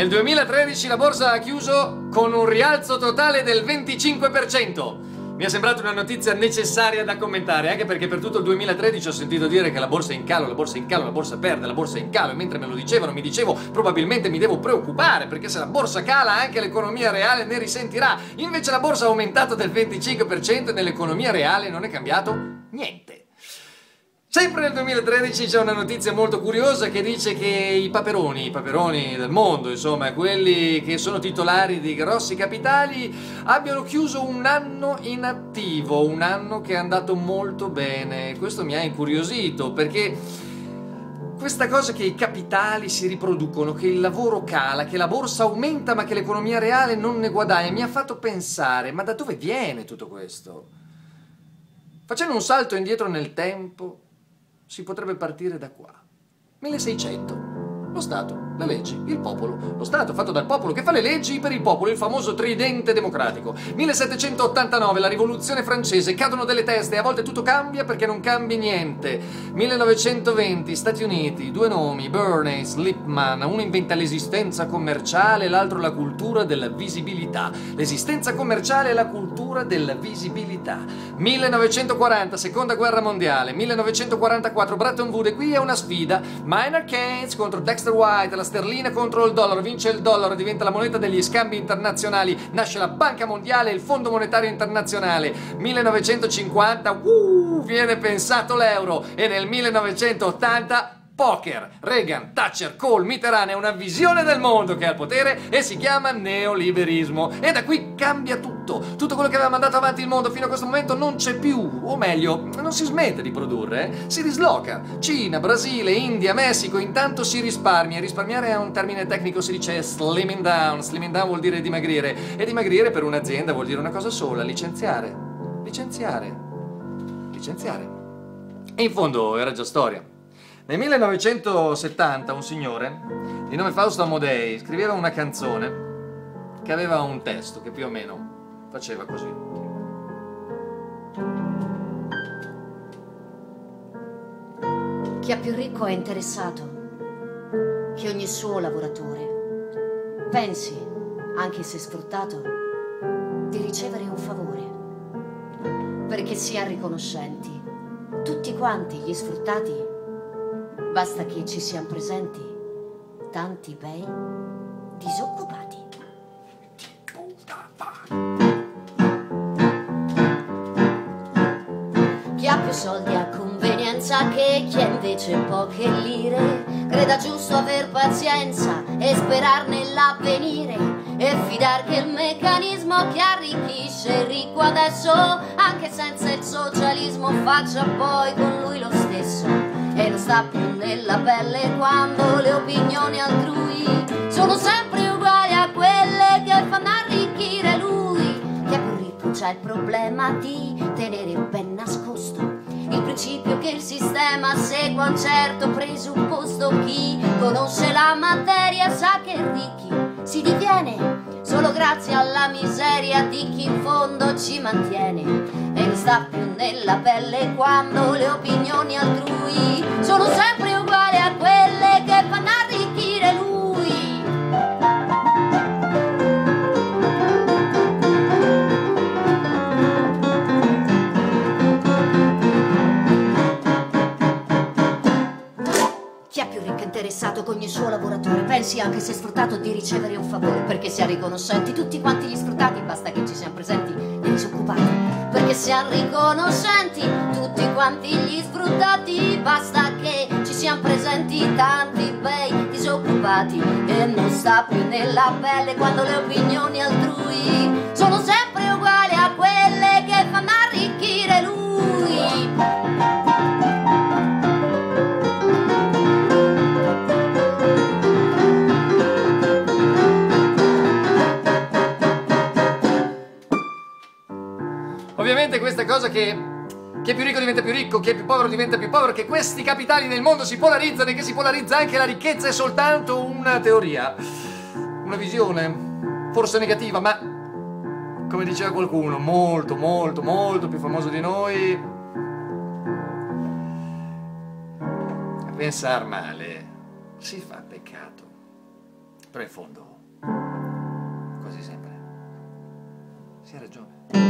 Nel 2013 la borsa ha chiuso con un rialzo totale del 25%. Mi è sembrata una notizia necessaria da commentare, anche perché per tutto il 2013 ho sentito dire che la borsa è in calo, la borsa è in calo, la borsa perde, la borsa è in calo, e mentre me lo dicevano mi dicevo probabilmente mi devo preoccupare, perché se la borsa cala anche l'economia reale ne risentirà. Invece la borsa ha aumentato del 25% e nell'economia reale non è cambiato niente. Sempre nel 2013 c'è una notizia molto curiosa che dice che i paperoni, i paperoni del mondo, insomma, quelli che sono titolari di grossi capitali, abbiano chiuso un anno inattivo, un anno che è andato molto bene. Questo mi ha incuriosito perché questa cosa che i capitali si riproducono, che il lavoro cala, che la borsa aumenta ma che l'economia reale non ne guadagna, mi ha fatto pensare, ma da dove viene tutto questo? Facendo un salto indietro nel tempo, si potrebbe partire da qua. 1600. Lo Stato, le leggi, il popolo. Lo Stato fatto dal popolo che fa le leggi per il popolo, il famoso tridente democratico. 1789, la rivoluzione francese, cadono delle teste a volte tutto cambia perché non cambi niente. 1920, Stati Uniti, due nomi, Bernays, Lippmann, uno inventa l'esistenza commerciale, l'altro la cultura della visibilità. L'esistenza commerciale e la cultura della visibilità. 1940, seconda guerra mondiale. 1944, Bretton Woods, e qui è una sfida. Minor Keynes contro Dexter White, la sterlina contro il dollaro, vince il dollaro, diventa la moneta degli scambi internazionali, nasce la Banca Mondiale e il Fondo Monetario Internazionale. 1950, uh, viene pensato l'euro. E nel 1980 poker. Reagan, Thatcher, Kohl, Mitterrand è una visione del mondo che ha il potere e si chiama neoliberismo. E da qui cambia tutto. Tutto quello che aveva mandato avanti il mondo fino a questo momento non c'è più. O meglio, non si smette di produrre, eh? si disloca. Cina, Brasile, India, Messico, intanto si risparmia. Risparmiare è un termine tecnico, si dice slimming down. Slimming down vuol dire dimagrire. E dimagrire per un'azienda vuol dire una cosa sola, licenziare. Licenziare. Licenziare. E in fondo era già storia. Nel 1970 un signore di nome Fausto Amodei scriveva una canzone che aveva un testo che più o meno faceva così. Chi è più ricco è interessato che ogni suo lavoratore pensi, anche se sfruttato, di ricevere un favore, perché sia riconoscenti tutti quanti gli sfruttati Basta che ci siano presenti tanti bei disoccupati. Chi ha più soldi a convenienza che chi ha invece poche lire, creda giusto aver pazienza e sperare nell'avvenire e fidare che il meccanismo che arricchisce il ricco adesso, anche senza il socialismo, faccia poi con lui lo stesso sta più nella pelle quando le opinioni altrui sono sempre uguali a quelle che fanno arricchire lui. Chi è più ricco c'è il problema di tenere ben nascosto il principio che il sistema segua un certo presupposto. Chi conosce la materia sa che ricchi si diviene solo grazie alla miseria di chi in fondo ci mantiene sta più nella pelle quando le opinioni altrui sono sempre interessato con ogni suo lavoratore. Pensi anche se sfruttato di ricevere un favore perché sia riconoscenti tutti quanti gli sfruttati basta che ci siano presenti dei disoccupati. Perché siamo riconoscenti tutti quanti gli sfruttati basta che ci siano presenti tanti bei disoccupati e non sta più nella pelle quando le opinioni altrui sono sempre uguali a quelle Ovviamente questa cosa che chi è più ricco diventa più ricco, chi è più povero diventa più povero, che questi capitali nel mondo si polarizzano e che si polarizza anche la ricchezza è soltanto una teoria, una visione, forse negativa, ma come diceva qualcuno, molto, molto, molto più famoso di noi, a pensare male si fa peccato. Però in fondo, quasi sempre, si ha ragione.